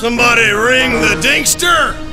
Somebody ring the dingster.